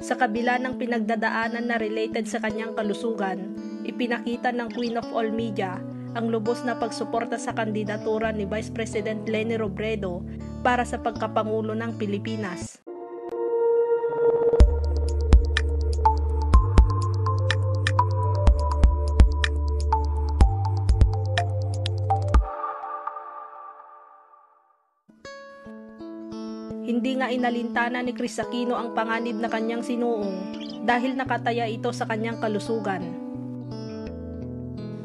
Sa kabila ng pinagdadaanan na related sa kanyang kalusugan, ipinakita ng Queen of All Media ang lubos na pagsuporta sa kandidatura ni Vice President Leni Robredo para sa pagkapangulo ng Pilipinas. Hindi nga inalintana ni Chris Aquino ang panganib na kanyang sinuong dahil nakataya ito sa kanyang kalusugan.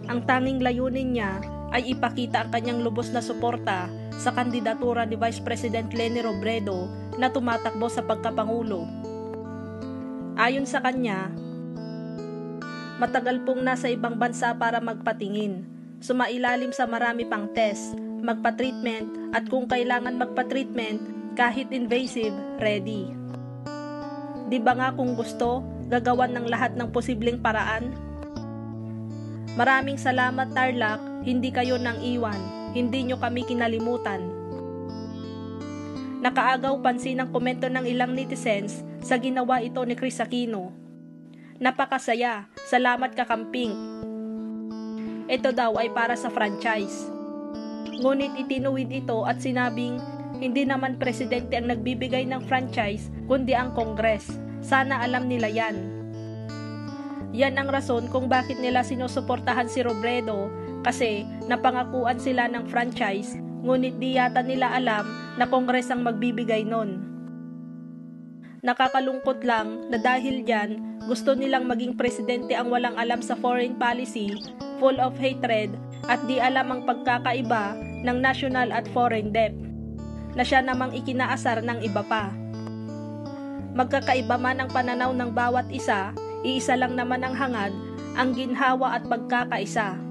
Ang tanging layunin niya ay ipakita ang kanyang lubos na suporta sa kandidatura ni Vice President Leni Robredo na tumatakbo sa pagkapangulo. Ayon sa kanya, matagal pong nasa ibang bansa para magpatingin, sumailalim sa marami pang test, magpa-treatment at kung kailangan magpa-treatment, kahit invasive, ready. Di ba nga kung gusto, gagawan ng lahat ng posibleng paraan? Maraming salamat Tarlac, hindi kayo nang iwan, hindi nyo kami kinalimutan. Nakaagaw pansin ang komento ng ilang netizens sa ginawa ito ni Chris Aquino. Napakasaya, salamat kakamping. Ito daw ay para sa franchise. Ngunit itinuwid ito at sinabing hindi naman presidente ang nagbibigay ng franchise kundi ang Kongres. Sana alam nila yan. Yan ang rason kung bakit nila sinusuportahan si Robredo kasi napangakuan sila ng franchise ngunit di yata nila alam na Kongres ang magbibigay nun. Nakakalungkot lang na dahil dyan, gusto nilang maging presidente ang walang alam sa foreign policy, full of hatred, at di alam ang pagkakaiba ng national at foreign debt, na siya namang ikinaasar ng iba pa. Magkakaiba man ang pananaw ng bawat isa, iisa lang naman ang hangad, ang ginhawa at pagkakaisa.